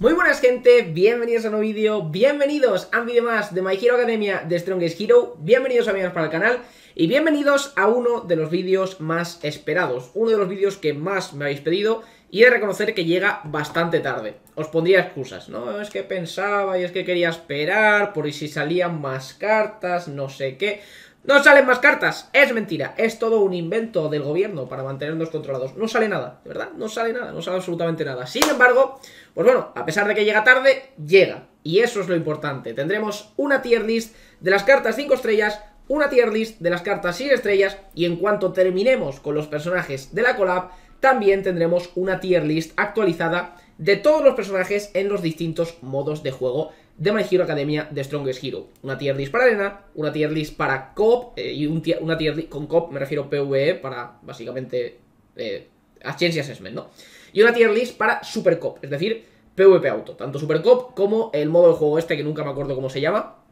Muy buenas gente, bienvenidos a un nuevo vídeo, bienvenidos a un vídeo más de My Hero Academia de Strongest Hero, bienvenidos amigos para el canal y bienvenidos a uno de los vídeos más esperados, uno de los vídeos que más me habéis pedido y he de reconocer que llega bastante tarde. Os pondría excusas, ¿no? Es que pensaba y es que quería esperar por si salían más cartas, no sé qué... No salen más cartas, es mentira, es todo un invento del gobierno para mantenernos controlados. No sale nada, de verdad, no sale nada, no sale absolutamente nada. Sin embargo, pues bueno, a pesar de que llega tarde, llega. Y eso es lo importante. Tendremos una tier list de las cartas 5 estrellas, una tier list de las cartas 6 estrellas y en cuanto terminemos con los personajes de la collab, también tendremos una tier list actualizada de todos los personajes en los distintos modos de juego de My Hero Academia de Strongest Hero. Una tier list para arena, una tier list para COP eh, y una tier list con COP me refiero a PvE para básicamente eh, Change Assessment, ¿no? Y una tier list para Super COP, es decir, PvP Auto. Tanto Super COP como el modo de juego este que nunca me acuerdo cómo se llama,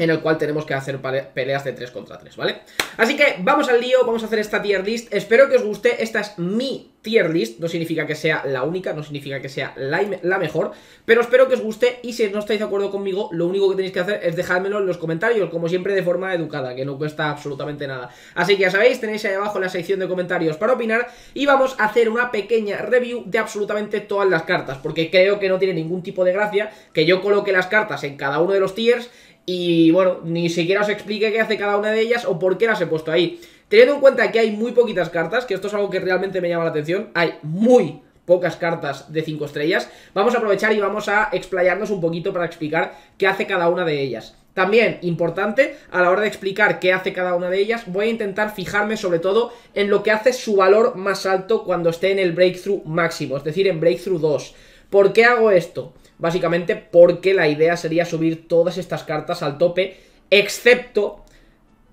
en el cual tenemos que hacer peleas de 3 contra 3, ¿vale? Así que vamos al lío, vamos a hacer esta tier list, espero que os guste, esta es mi tier list, no significa que sea la única, no significa que sea la, mejor, pero espero que os guste y si no estáis de acuerdo conmigo, lo único que tenéis que hacer es dejármelo en los comentarios, como siempre de forma educada, que no cuesta absolutamente nada. Así que ya sabéis, tenéis ahí abajo la sección de comentarios para opinar y vamos a hacer una pequeña review de absolutamente todas las cartas, porque creo que no tiene ningún tipo de gracia que yo coloque las cartas en cada uno de los tiers y bueno, ni siquiera os explique qué hace cada una de ellas o por qué las he puesto ahí. Teniendo en cuenta que hay muy poquitas cartas, que esto es algo que realmente me llama la atención, hay muy pocas cartas de 5 estrellas, vamos a aprovechar y vamos a explayarnos un poquito para explicar qué hace cada una de ellas. También, importante, a la hora de explicar qué hace cada una de ellas, voy a intentar fijarme sobre todo en lo que hace su valor más alto cuando esté en el Breakthrough máximo, es decir, en Breakthrough 2. ¿Por qué hago esto? Básicamente porque la idea sería subir todas estas cartas al tope, excepto,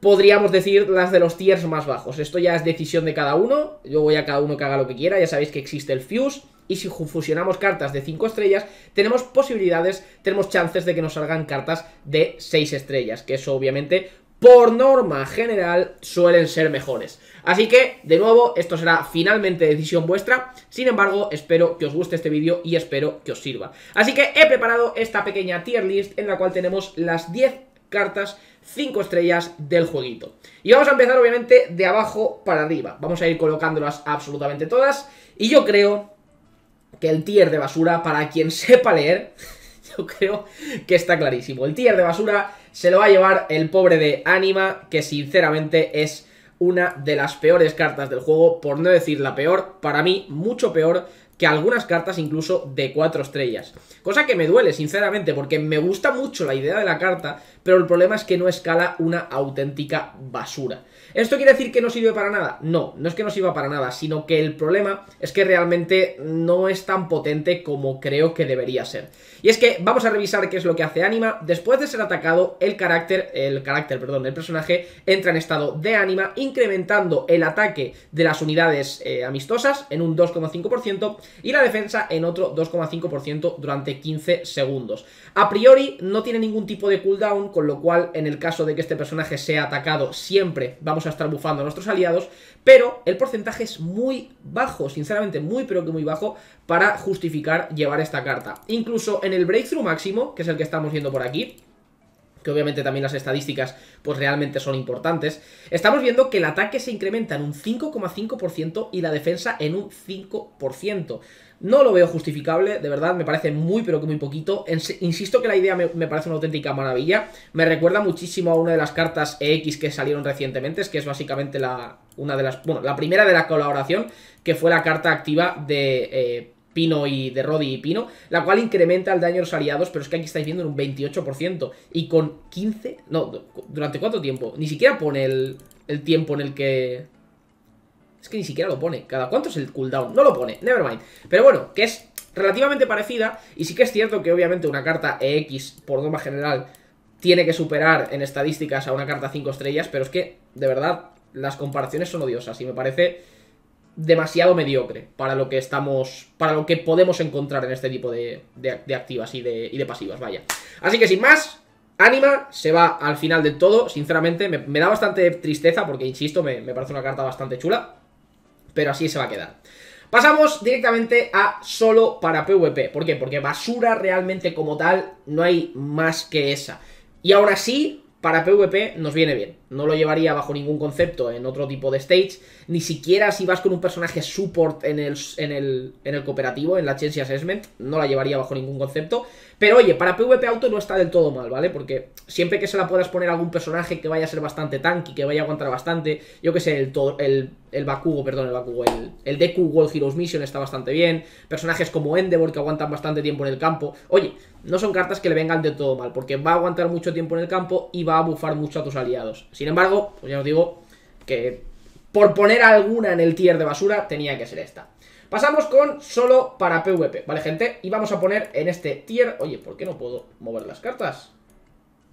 podríamos decir, las de los tiers más bajos. Esto ya es decisión de cada uno, yo voy a cada uno que haga lo que quiera, ya sabéis que existe el Fuse, y si fusionamos cartas de 5 estrellas, tenemos posibilidades, tenemos chances de que nos salgan cartas de 6 estrellas, que eso obviamente por norma general suelen ser mejores. Así que, de nuevo, esto será finalmente decisión vuestra. Sin embargo, espero que os guste este vídeo y espero que os sirva. Así que he preparado esta pequeña tier list en la cual tenemos las 10 cartas 5 estrellas del jueguito. Y vamos a empezar obviamente de abajo para arriba. Vamos a ir colocándolas absolutamente todas. Y yo creo que el tier de basura, para quien sepa leer, yo creo que está clarísimo. El tier de basura se lo va a llevar el pobre de Anima, que sinceramente es una de las peores cartas del juego, por no decir la peor, para mí mucho peor que algunas cartas incluso de 4 estrellas. Cosa que me duele, sinceramente, porque me gusta mucho la idea de la carta, pero el problema es que no escala una auténtica basura. ¿Esto quiere decir que no sirve para nada? No, no es que no sirva para nada, sino que el problema es que realmente no es tan potente como creo que debería ser. Y es que vamos a revisar qué es lo que hace Anima. Después de ser atacado, el carácter, el carácter, perdón, el personaje entra en estado de Anima, incrementando el ataque de las unidades eh, amistosas en un 2,5% y la defensa en otro 2,5% durante 15 segundos. A priori no tiene ningún tipo de cooldown, con lo cual en el caso de que este personaje sea atacado siempre vamos a estar bufando a nuestros aliados, pero el porcentaje es muy bajo, sinceramente muy pero que muy bajo para justificar llevar esta carta. Incluso en el breakthrough máximo, que es el que estamos viendo por aquí, que obviamente también las estadísticas pues realmente son importantes, estamos viendo que el ataque se incrementa en un 5,5% y la defensa en un 5%. No lo veo justificable, de verdad, me parece muy pero que muy poquito. insisto que la idea me, parece una auténtica maravilla. Me recuerda muchísimo a una de las cartas EX que salieron recientemente, es que es básicamente la, una de las, bueno, la primera de la colaboración, que fue la carta activa de... Eh, Pino y de Rodi y Pino, la cual incrementa el daño de los aliados, pero es que aquí estáis viendo en un 28%, y con 15, no, ¿durante cuánto tiempo? Ni siquiera pone el, el tiempo en el que es que ni siquiera lo pone. ¿Cada cuánto es el cooldown? No lo pone, nevermind. Pero bueno, que es relativamente parecida. Y sí que es cierto que obviamente una carta EX, por norma general, tiene que superar en estadísticas a una carta 5 estrellas. Pero es que, de verdad, las comparaciones son odiosas. Y me parece demasiado mediocre para lo que estamos. Para lo que podemos encontrar en este tipo de, activas y de, y de pasivas, vaya. Así que sin más, Anima se va al final del todo, sinceramente, me, da bastante tristeza porque, insisto, me, me, parece una carta bastante chula pero así se va a quedar. Pasamos directamente a solo para PvP. ¿Por qué? Porque basura realmente como tal no hay más que esa. Y ahora sí, para PvP nos viene bien. No lo llevaría bajo ningún concepto en otro tipo de stage. Ni siquiera si vas con un personaje support en el, en el, en el cooperativo, en la Chancy Assessment. No la llevaría bajo ningún concepto. Pero oye, para PvP auto no está del todo mal, ¿vale? Porque siempre que se la puedas poner a algún personaje que vaya a ser bastante tanky, que vaya a aguantar bastante, yo que sé, el, el, el Bakugo, perdón, el Bakugo, el, el Deku World Heroes Mission está bastante bien, personajes como Endeavor que aguantan bastante tiempo en el campo, oye, no son cartas que le vengan de todo mal, porque va a aguantar mucho tiempo en el campo y va a bufar mucho a tus aliados. Sin embargo, pues ya os digo que por poner alguna en el tier de basura tenía que ser esta. Pasamos con solo para PvP, ¿vale, gente? Y vamos a poner en este tier... Oye, ¿por qué no puedo mover las cartas?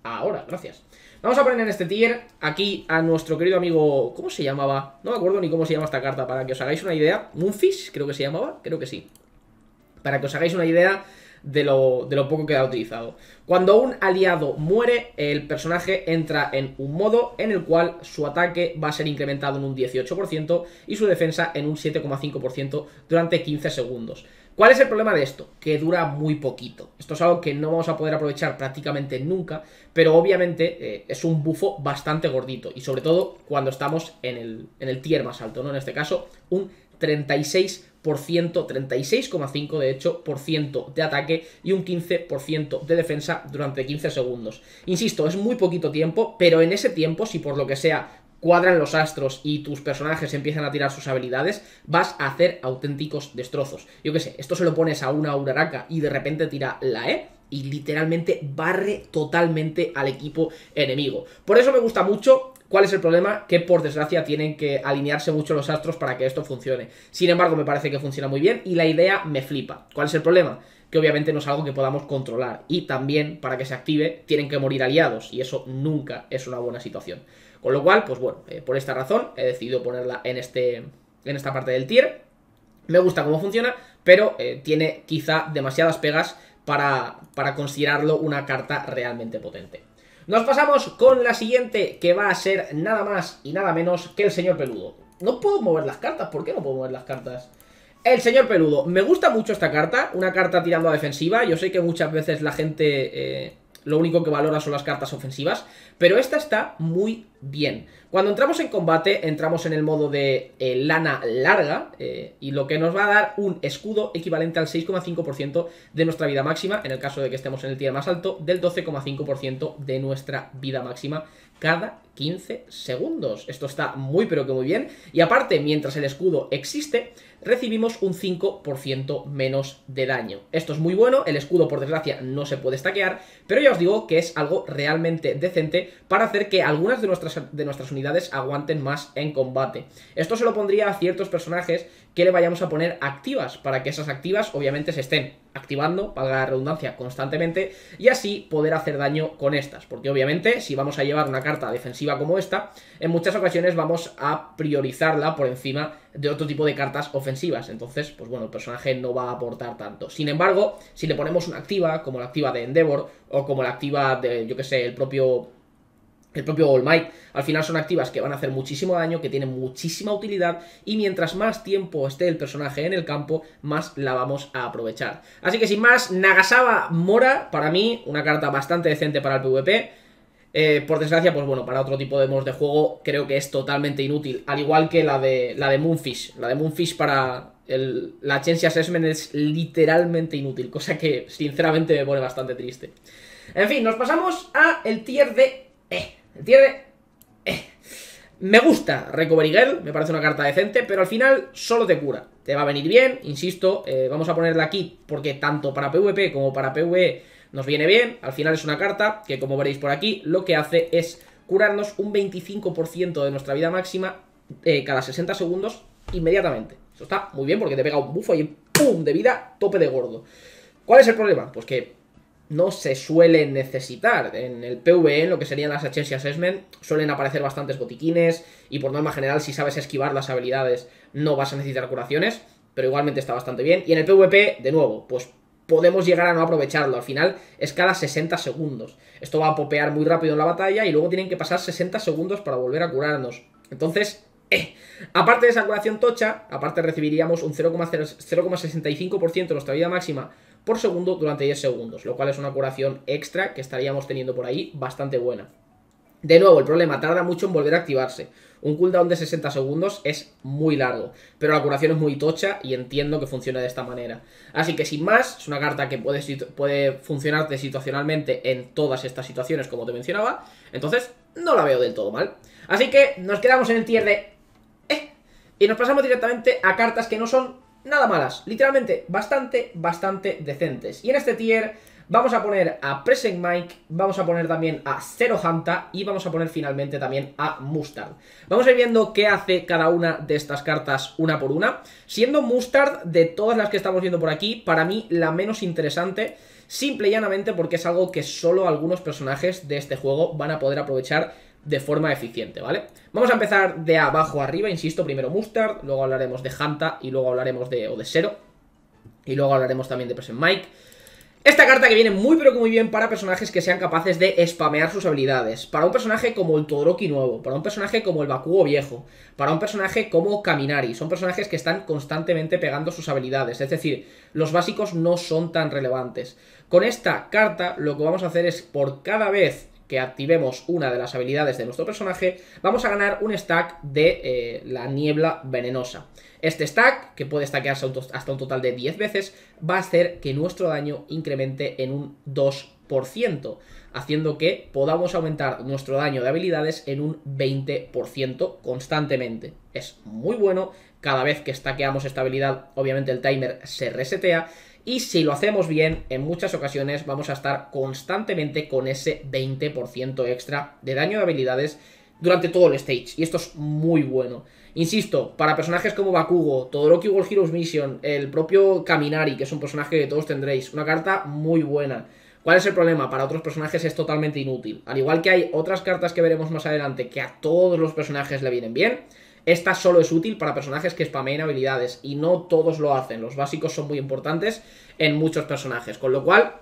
Ahora, gracias. Vamos a poner en este tier aquí a nuestro querido amigo... ¿Cómo se llamaba? No me acuerdo ni cómo se llama esta carta, para que os hagáis una idea. Moonfish, creo que se llamaba, creo que sí. Para que os hagáis una idea de lo, de lo poco que ha utilizado. Cuando un aliado muere, el personaje entra en un modo en el cual su ataque va a ser incrementado en un 18% y su defensa en un 7,5% durante 15 segundos. ¿Cuál es el problema de esto? Que dura muy poquito. Esto es algo que no vamos a poder aprovechar prácticamente nunca, pero obviamente eh, es un bufo bastante gordito y sobre todo cuando estamos en el, en el tier más alto, ¿no? En este caso, un 36%, 36,5% de hecho, por ciento de ataque y un 15% de defensa durante 15 segundos. Insisto, es muy poquito tiempo, pero en ese tiempo, si por lo que sea cuadran los astros y tus personajes empiezan a tirar sus habilidades, vas a hacer auténticos destrozos. Yo qué sé, esto se lo pones a una Uraraka y de repente tira la E y literalmente barre totalmente al equipo enemigo. Por eso me gusta mucho ¿Cuál es el problema? Que por desgracia tienen que alinearse mucho los astros para que esto funcione. Sin embargo, me parece que funciona muy bien y la idea me flipa. ¿Cuál es el problema? Que obviamente no es algo que podamos controlar. Y también, para que se active, tienen que morir aliados. Y eso nunca es una buena situación. Con lo cual, pues bueno, eh, por esta razón he decidido ponerla en, este, en esta parte del tier. Me gusta cómo funciona, pero eh, tiene quizá demasiadas pegas para, para considerarlo una carta realmente potente. Nos pasamos con la siguiente, que va a ser nada más y nada menos que el señor peludo. No puedo mover las cartas, ¿por qué no puedo mover las cartas? El señor peludo, me gusta mucho esta carta, una carta tirando a defensiva, yo sé que muchas veces la gente eh, lo único que valora son las cartas ofensivas, pero esta está muy bien. Cuando entramos en combate, entramos en el modo de eh, lana larga, eh, y lo que nos va a dar un escudo equivalente al 6,5% de nuestra vida máxima, en el caso de que estemos en el tier más alto, del 12,5% de nuestra vida máxima cada 15 segundos. Esto está muy pero que muy bien. Y aparte, mientras el escudo existe, recibimos un 5% menos de daño. Esto es muy bueno, el escudo por desgracia no se puede stackear, pero ya os digo que es algo realmente decente para hacer que algunas de nuestras, de nuestras unidades aguanten más en combate. Esto se lo pondría a ciertos personajes que le vayamos a poner activas, para que esas activas obviamente se estén activando, valga la redundancia, constantemente, y así poder hacer daño con estas, porque obviamente si vamos a llevar una carta defensiva como esta, en muchas ocasiones vamos a priorizarla por encima de otro tipo de cartas ofensivas, entonces, pues bueno, el personaje no va a aportar tanto. Sin embargo, si le ponemos una activa, como la activa de Endeavor, o como la activa de, yo que sé, el propio el propio All Might, al final son activas que van a hacer muchísimo daño, que tienen muchísima utilidad y mientras más tiempo esté el personaje en el campo, más la vamos a aprovechar. Así que sin más, Nagasawa Mora, para mí, una carta bastante decente para el PvP. Eh, por desgracia, pues bueno, para otro tipo de modos de juego creo que es totalmente inútil, al igual que la de, la de Moonfish. La de Moonfish para la Chancy Assessment es literalmente inútil, cosa que sinceramente me pone bastante triste. En fin, nos pasamos a el tier de... Eh, ¿Entiendes? Eh. Me gusta Recovery Girl, me parece una carta decente, pero al final solo te cura. Te va a venir bien, insisto, eh, vamos a ponerla aquí porque tanto para PvP como para PvE nos viene bien. Al final es una carta que, como veréis por aquí, lo que hace es curarnos un 25% de nuestra vida máxima eh, cada 60 segundos inmediatamente. Eso está muy bien porque te pega un bufo y ¡pum! de vida tope de gordo. ¿Cuál es el problema? Pues que no se suele necesitar. En el PvE, en lo que serían las Agency Assessment, suelen aparecer bastantes botiquines y por norma general, si sabes esquivar las habilidades, no vas a necesitar curaciones, pero igualmente está bastante bien. Y en el PvP, de nuevo, pues podemos llegar a no aprovecharlo. Al final es cada 60 segundos. Esto va a popear muy rápido en la batalla y luego tienen que pasar 60 segundos para volver a curarnos. Entonces, eh. Aparte de esa curación tocha, aparte recibiríamos un 0,65% de nuestra vida máxima por segundo durante 10 segundos, lo cual es una curación extra que estaríamos teniendo por ahí bastante buena. De nuevo, el problema tarda mucho en volver a activarse. Un cooldown de 60 segundos es muy largo, pero la curación es muy tocha y entiendo que funciona de esta manera. Así que sin más, es una carta que puede, puede funcionarte situacionalmente en todas estas situaciones como te mencionaba, entonces no la veo del todo mal. Así que nos quedamos en el tier de... Eh, y nos pasamos directamente a cartas que no son nada malas, literalmente bastante, bastante decentes. Y en este tier Vamos a poner a Present Mike, vamos a poner también a Zero Hanta y vamos a poner finalmente también a Mustard. Vamos a ir viendo qué hace cada una de estas cartas una por una. Siendo Mustard, de todas las que estamos viendo por aquí, para mí la menos interesante, simple y llanamente porque es algo que solo algunos personajes de este juego van a poder aprovechar de forma eficiente, ¿vale? Vamos a empezar de abajo arriba, insisto, primero Mustard, luego hablaremos de Hanta y luego hablaremos de, o de Zero. Y luego hablaremos también de Present Mike. Esta carta que viene muy pero que muy bien para personajes que sean capaces de spamear sus habilidades. Para un personaje como el Todoroki nuevo, para un personaje como el Bakugo viejo, para un personaje como Kaminari. Son personajes que están constantemente pegando sus habilidades, es decir, los básicos no son tan relevantes. Con esta carta lo que vamos a hacer es por cada vez que activemos una de las habilidades de nuestro personaje, vamos a ganar un stack de eh, la niebla venenosa. Este stack, que puede stackearse hasta un total de 10 veces, va a hacer que nuestro daño incremente en un 2%, haciendo que podamos aumentar nuestro daño de habilidades en un 20% constantemente. Es muy bueno, cada vez que stackeamos esta habilidad, obviamente el timer se resetea, y si lo hacemos bien, en muchas ocasiones vamos a estar constantemente con ese 20% extra de daño de habilidades durante todo el stage. Y esto es muy bueno. Insisto, para personajes como Bakugo, Todoroki World Heroes Mission, el propio Kaminari, que es un personaje que todos tendréis, una carta muy buena. ¿Cuál es el problema? Para otros personajes es totalmente inútil. Al igual que hay otras cartas que veremos más adelante que a todos los personajes le vienen bien, esta solo es útil para personajes que spameen habilidades y no todos lo hacen. Los básicos son muy importantes en muchos personajes, con lo cual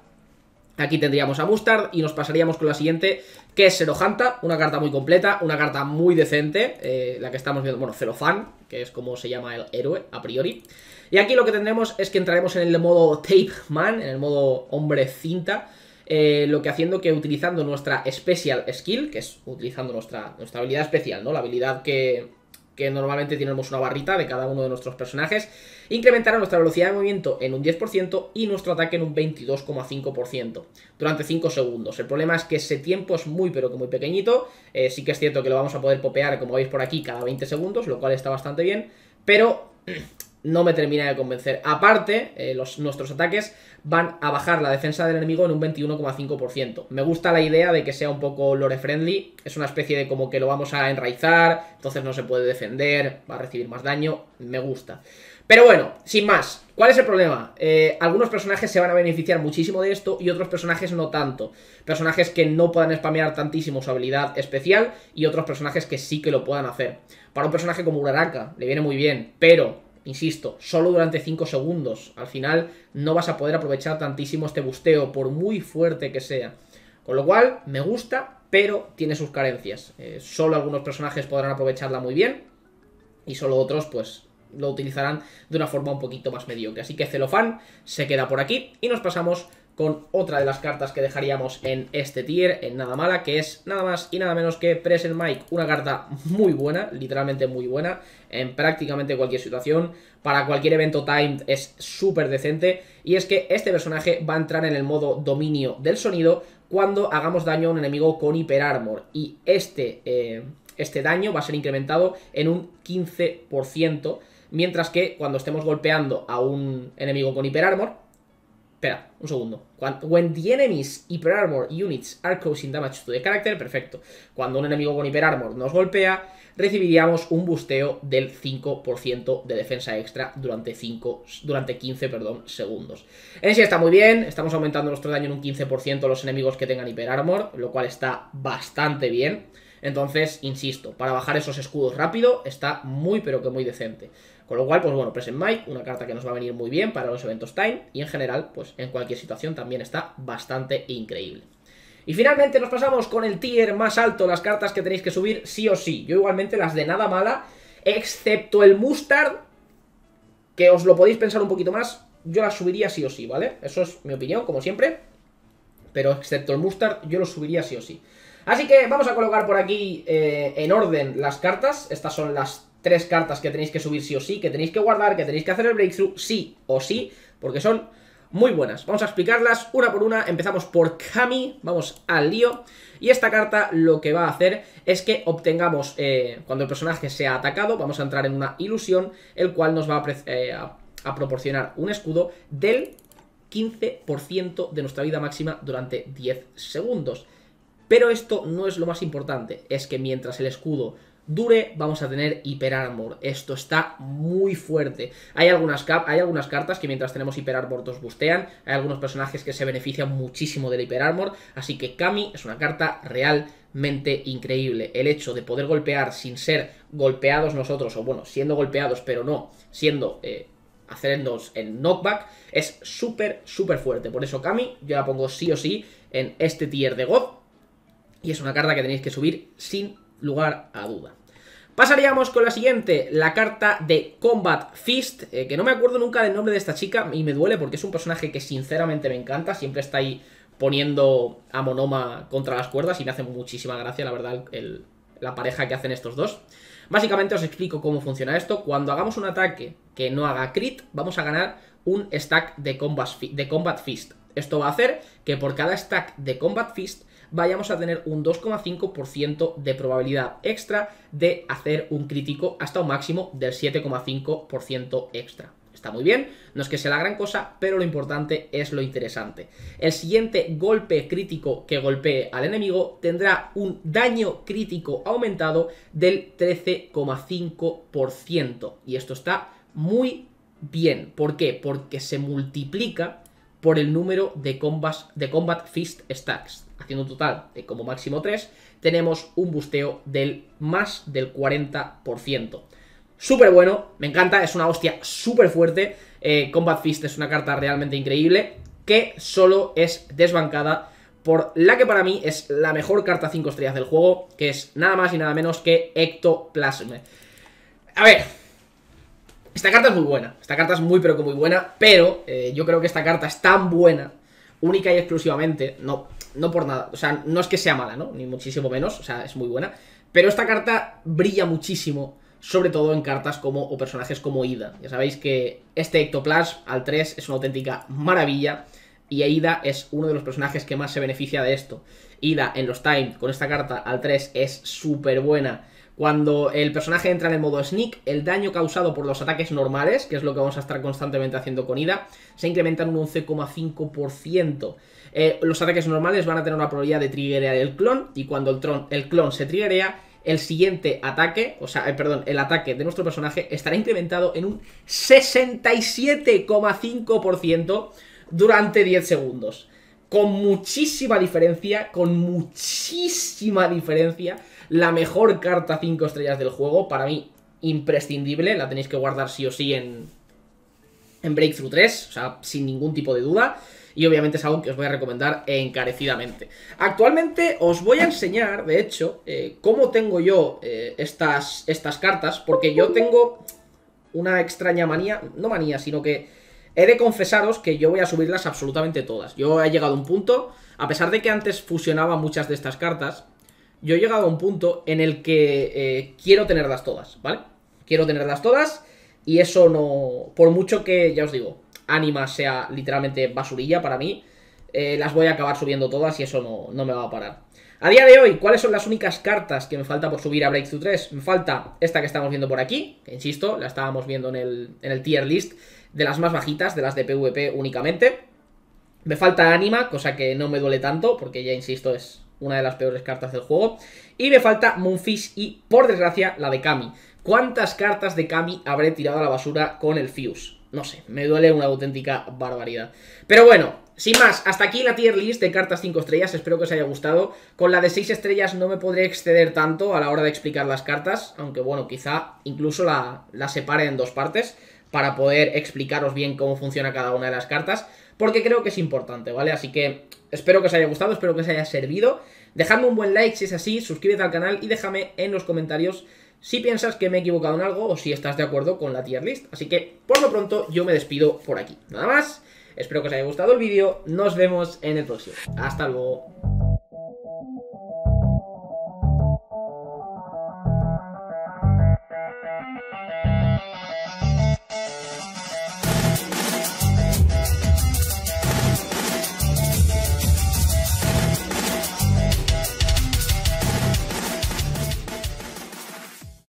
Aquí tendríamos a Mustard y nos pasaríamos con la siguiente, que es Serohanta, una carta muy completa, una carta muy decente, eh, la que estamos viendo, bueno, Celofan, que es como se llama el héroe a priori. Y aquí lo que tendremos es que entraremos en el modo Tape Man, en el modo hombre cinta, eh, lo que haciendo que utilizando nuestra Special Skill, que es utilizando nuestra, nuestra habilidad especial, ¿no? La habilidad que, que normalmente tenemos una barrita de cada uno de nuestros personajes, incrementará nuestra velocidad de movimiento en un 10% y nuestro ataque en un 22,5% durante 5 segundos. El problema es que ese tiempo es muy pero que muy pequeñito, eh, sí que es cierto que lo vamos a poder popear como veis por aquí cada 20 segundos, lo cual está bastante bien, pero no me termina de convencer. Aparte, eh, los, nuestros ataques van a bajar la defensa del enemigo en un 21,5%. Me gusta la idea de que sea un poco lore friendly, es una especie de como que lo vamos a enraizar, entonces no se puede defender, va a recibir más daño, me gusta. Pero bueno, sin más, ¿cuál es el problema? Eh, algunos personajes se van a beneficiar muchísimo de esto y otros personajes no tanto. Personajes que no puedan spamear tantísimo su habilidad especial y otros personajes que sí que lo puedan hacer. Para un personaje como Uraraka le viene muy bien, pero Insisto, solo durante 5 segundos. Al final no vas a poder aprovechar tantísimo este busteo, por muy fuerte que sea. Con lo cual, me gusta, pero tiene sus carencias. Eh, solo algunos personajes podrán aprovecharla muy bien. Y solo otros, pues, lo utilizarán de una forma un poquito más mediocre. Así que Celofan se queda por aquí. Y nos pasamos con otra de las cartas que dejaríamos en este tier, en nada mala, que es nada más y nada menos que Present Mike, una carta muy buena, literalmente muy buena, en prácticamente cualquier situación, para cualquier evento timed es súper decente, y es que este personaje va a entrar en el modo dominio del sonido cuando hagamos daño a un enemigo con hiper armor, y este, eh, este daño va a ser incrementado en un 15%, mientras que cuando estemos golpeando a un enemigo con hiper armor, Espera, un segundo. When the enemy's hyper armor units are causing damage to the character, perfecto. Cuando un enemigo con hyper armor nos golpea, recibiríamos un busteo del 5% de defensa extra durante, 5, durante 15 perdón, segundos. En sí está muy bien, estamos aumentando nuestro daño en un 15% los enemigos que tengan hyper armor, lo cual está bastante bien. Entonces, insisto, para bajar esos escudos rápido está muy pero que muy decente. Con lo cual, pues bueno, Present Mike, una carta que nos va a venir muy bien para los eventos Time y en general, pues en cualquier situación también está bastante increíble. Y finalmente nos pasamos con el tier más alto, las cartas que tenéis que subir sí o sí. Yo igualmente las de nada mala excepto el Mustard, que os lo podéis pensar un poquito más, yo la subiría sí o sí, ¿vale? Eso es mi opinión, como siempre. Pero excepto el Mustard, yo lo subiría sí o sí. Así que vamos a colocar por aquí eh, en orden las cartas. Estas son las tres cartas que tenéis que subir sí o sí, que tenéis que guardar, que tenéis que hacer el breakthrough sí o sí, porque son muy buenas. Vamos a explicarlas una por una. Empezamos por Kami, vamos al lío. Y esta carta lo que va a hacer es que obtengamos, eh, cuando el personaje sea atacado, vamos a entrar en una ilusión, el cual nos va a, eh, a proporcionar un escudo del 15% de nuestra vida máxima durante 10 segundos. Pero esto no es lo más importante, es que mientras el escudo dure, vamos a tener Hyper Armor. Esto está muy fuerte. Hay algunas, hay algunas cartas que mientras tenemos Hyper Armor nos bustean. Hay algunos personajes que se benefician muchísimo del Hyper Armor. Así que Kami es una carta realmente increíble. El hecho de poder golpear sin ser golpeados nosotros, o bueno, siendo golpeados, pero no siendo... Eh, hacernos en knockback es súper, súper fuerte. Por eso Kami yo la pongo sí o sí en este tier de God. Y es una carta que tenéis que subir sin lugar a duda. Pasaríamos con la siguiente, la carta de Combat Fist, eh, que no me acuerdo nunca del nombre de esta chica y me duele porque es un personaje que sinceramente me encanta, siempre está ahí poniendo a Monoma contra las cuerdas y me hace muchísima gracia, la verdad, la pareja que hacen estos dos. Básicamente os explico cómo funciona esto. Cuando hagamos un ataque que no haga crit, vamos a ganar un stack de combat Fist. Esto va a hacer que por cada stack de Combat Fist vayamos a tener un 2,5% de probabilidad extra de hacer un crítico hasta un máximo del 7,5% extra. Está muy bien, no es que sea la gran cosa, pero lo importante es lo interesante. El siguiente golpe crítico que golpee al enemigo tendrá un daño crítico aumentado del 13,5%. Y esto está muy bien. ¿Por qué? Porque se multiplica por el número de combat, de combat Fist Stacks. Haciendo un total de como máximo 3, tenemos un busteo del más del 40%. Súper bueno, me encanta, es una hostia súper fuerte. Eh, combat Fist es una carta realmente increíble que solo es desbancada por la que para mí es la mejor carta 5 estrellas del juego, que es nada más y nada menos que Ectoplasm. A ver, esta carta es muy buena, esta carta es muy pero que muy buena, pero eh, yo creo que esta carta es tan buena, única y exclusivamente, no, no por nada, o sea, no es que sea mala, ¿no? Ni muchísimo menos, o sea, es muy buena, pero esta carta brilla muchísimo, sobre todo en cartas como, o personajes como Ida. Ya sabéis que este Ectoplasm al 3 es una auténtica maravilla, y Ida es uno de los personajes que más se beneficia de esto. Ida en los Time con esta carta al 3 es súper buena. Cuando el personaje entra en el modo sneak, el daño causado por los ataques normales, que es lo que vamos a estar constantemente haciendo con Ida, se incrementa en un 11,5%. Eh, los ataques normales van a tener una probabilidad de triggerear el clon, y cuando el, clon se triggerea, el siguiente ataque, o sea, eh, perdón, el ataque de nuestro personaje estará incrementado en un 67,5% durante 10 segundos. Con muchísima diferencia, con muchísima diferencia la mejor carta 5 estrellas del juego, para mí imprescindible, la tenéis que guardar sí o sí en, en Breakthrough 3, o sea, sin ningún tipo de duda. Y obviamente es algo que os voy a recomendar encarecidamente. Actualmente os voy a enseñar, de hecho, eh, cómo tengo yo eh, estas, estas cartas, porque yo tengo una extraña manía, no manía, sino que he de confesaros que yo voy a subirlas absolutamente todas. Yo he llegado a un punto, a pesar de que antes fusionaba muchas de estas cartas, yo he llegado a un punto en el que eh, quiero tenerlas todas, ¿vale? Quiero tenerlas todas y eso no... Por mucho que, ya os digo, Anima sea literalmente basurilla para mí, eh, las voy a acabar subiendo todas y eso no, no me va a parar. A día de hoy, ¿cuáles son las únicas cartas que me falta por subir a Breakthrough 3? Me falta esta que estamos viendo por aquí, que insisto, la estábamos viendo en el, en el tier list, de las más bajitas, de las de PvP únicamente. Me falta Anima, cosa que no me duele tanto, porque ya insisto, es una de las peores cartas del juego. Y me falta Moonfish y, por desgracia, la de Kami. ¿Cuántas cartas de Kami habré tirado a la basura con el Fuse? No sé, me duele una auténtica barbaridad. Pero bueno, sin más, hasta aquí la tier list de cartas 5 estrellas, espero que os haya gustado. Con la de 6 estrellas no me podré exceder tanto a la hora de explicar las cartas, aunque bueno, quizá incluso la, la separe en dos partes para poder explicaros bien cómo funciona cada una de las cartas, porque creo que es importante, ¿vale? Así que espero que os haya gustado, espero que os haya servido. Dejadme un buen like si es así, suscríbete al canal y déjame en los comentarios si piensas que me he equivocado en algo o si estás de acuerdo con la tier list. Así que, por lo pronto, yo me despido por aquí. Nada más, espero que os haya gustado el vídeo, nos vemos en el próximo. Hasta luego.